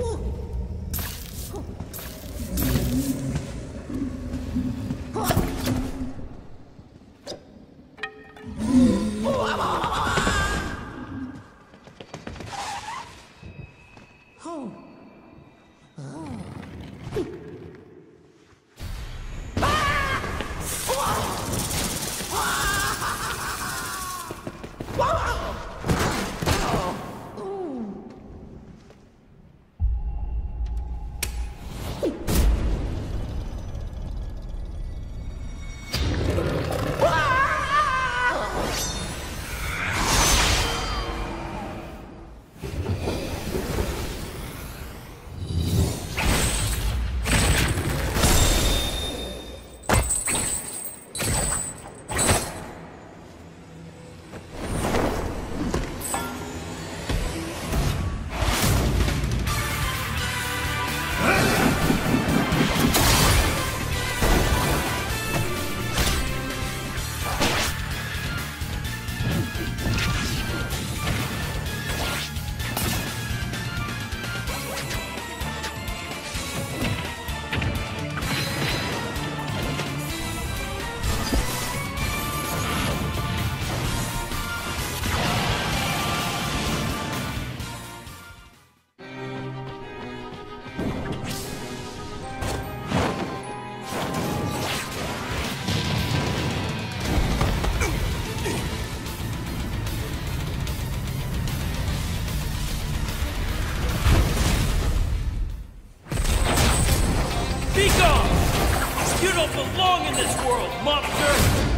哦 You don't belong in this world, monster!